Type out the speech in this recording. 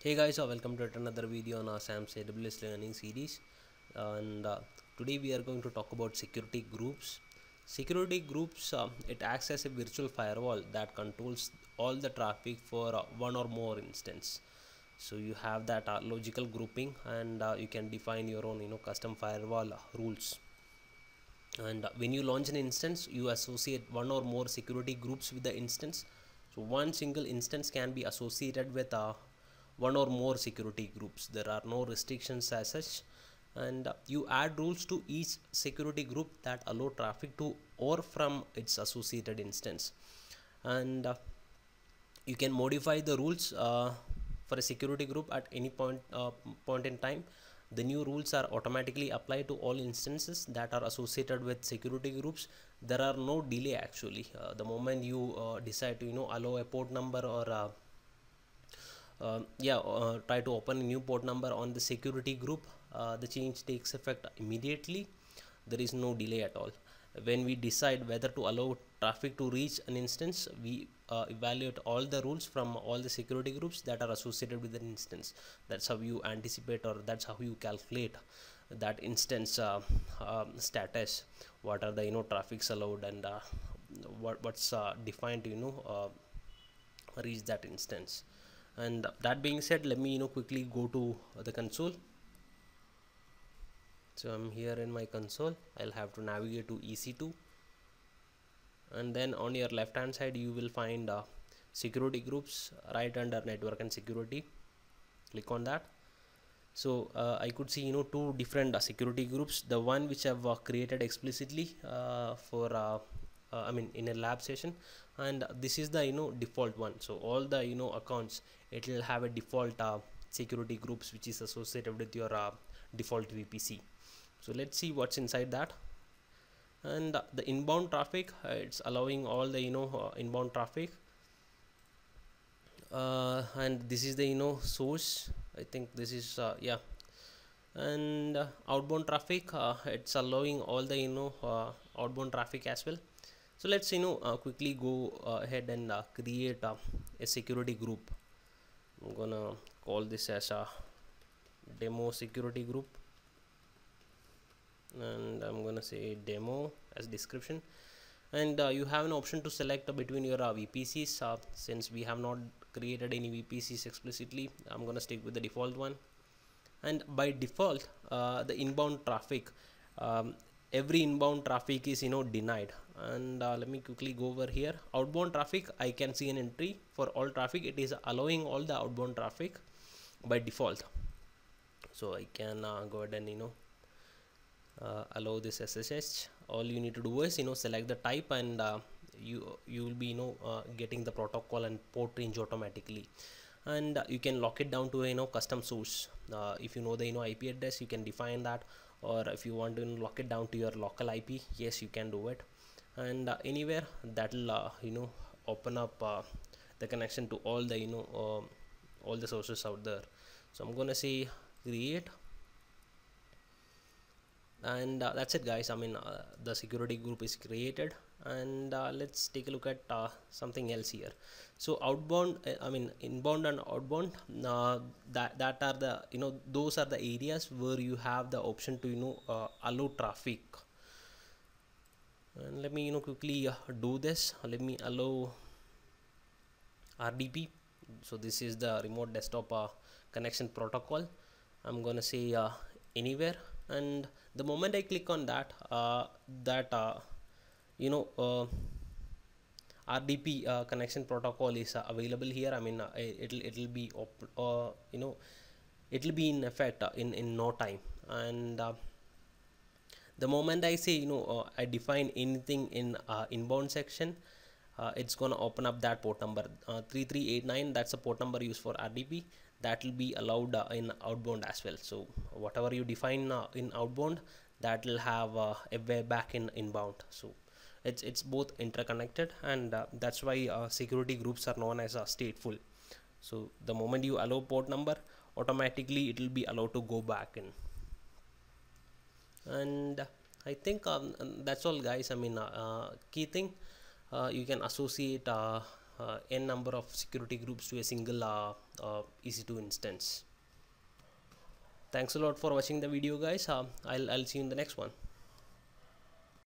Hey guys, uh, welcome to another video on our SAM's AWS learning series. and uh, today we are going to talk about security groups. Security groups uh, it acts as a virtual firewall that controls all the traffic for uh, one or more instance. So you have that uh, logical grouping, and uh, you can define your own you know custom firewall uh, rules. And uh, when you launch an instance, you associate one or more security groups with the instance. So one single instance can be associated with uh, one or more security groups. There are no restrictions as such. And you add rules to each security group that allow traffic to or from its associated instance. And uh, you can modify the rules uh, for a security group at any point uh, point in time. The new rules are automatically applied to all instances that are associated with security groups. There are no delay actually. Uh, the moment you uh, decide to you know allow a port number or uh, yeah uh, try to open a new port number on the security group. Uh, the change takes effect immediately. There is no delay at all. When we decide whether to allow traffic to reach an instance we uh, evaluate all the rules from all the security groups that are associated with an instance. That's how you anticipate or that's how you calculate that instance uh, um, status. What are the you know traffics allowed and uh, what what's uh, defined you know uh, reach that instance and that being said let me you know quickly go to the console. So I'm here in my console. I'll have to navigate to EC2 and then on your left hand side you will find uh, security groups right under network and security. Click on that. So uh, I could see you know two different uh, security groups. The one which I've uh, created explicitly uh, for uh, I mean in a lab session. And this is the you know default one. So all the you know accounts it will have a default security groups which is associated with your default VPC so let's see what's inside that. And uh, the inbound traffic uh, it's allowing all the you know uh, inbound traffic. And this is the you know source. I think this is yeah. And outbound traffic it's allowing all the you know outbound traffic as well so let's you know quickly go ahead and create a security group. I'm gonna call this as a demo security group. And I'm gonna say demo as description. And uh, you have an option to select between your uh, VPCs uh, since we have not created any VPCs explicitly I'm gonna stick with the default one. And by default uh, the inbound traffic um, every inbound traffic is you know denied. And uh, let me quickly go over here. Outbound traffic I can see an entry. For all traffic it is allowing all the outbound traffic by default. So I can uh, go ahead and you know uh, allow this SSH all you need to do is you know select the type and uh, you you will be you know uh, getting the protocol and port range automatically. And you can lock it down to a you know custom source. If you know the you know IP address you can define that or if you want to lock it down to your local IP yes you can do it. And anywhere that will you know open up the connection to all the you know all the sources out there. So I'm gonna say create. And uh, that's it guys. I mean uh, the security group is created and uh, let's take a look at uh, something else here. So outbound uh, i mean inbound and outbound uh, that that are the you know those are the areas where you have the option to you know allow traffic. And let me you know quickly do this. Let me allow rdp so this is the remote desktop connection protocol. I'm gonna say anywhere. And the moment I click on that uh, that uh, you know uh, RDP uh, connection protocol is uh, available here. I mean uh, it'll it'll be you know it'll be in effect in in no time. And the moment I say you know I define anything in inbound section it's gonna open up that port number. 3389 that's a port number used for RDP that will be allowed uh, in outbound as well. So whatever you define uh, in outbound that will have uh, a way back in inbound. So it's it's both interconnected and uh, that's why uh, security groups are known as uh, stateful so the moment you allow port number automatically it will be allowed to go back in and i think um, that's all guys i mean key thing you can associate uh, n number of security groups to a single uh, uh, EC2 instance. Thanks a lot for watching the video guys. Uh, I'll, I'll see you in the next one.